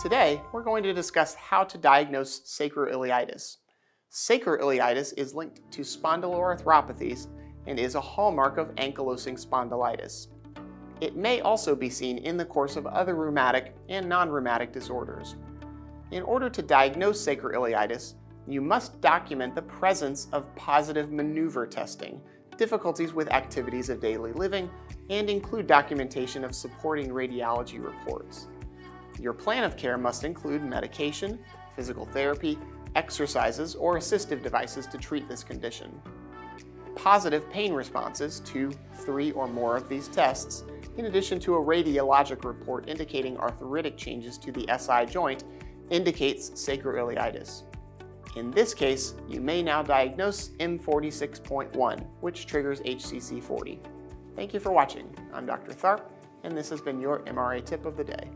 Today, we're going to discuss how to diagnose sacroiliitis. Sacroiliitis is linked to spondyloarthropathies and is a hallmark of ankylosing spondylitis. It may also be seen in the course of other rheumatic and non-rheumatic disorders. In order to diagnose sacroiliitis, you must document the presence of positive maneuver testing, difficulties with activities of daily living, and include documentation of supporting radiology reports. Your plan of care must include medication, physical therapy, exercises, or assistive devices to treat this condition. Positive pain responses to three or more of these tests, in addition to a radiologic report indicating arthritic changes to the SI joint, indicates sacroiliitis. In this case, you may now diagnose M46.1, which triggers HCC40. Thank you for watching. I'm Dr. Tharp, and this has been your MRA tip of the day.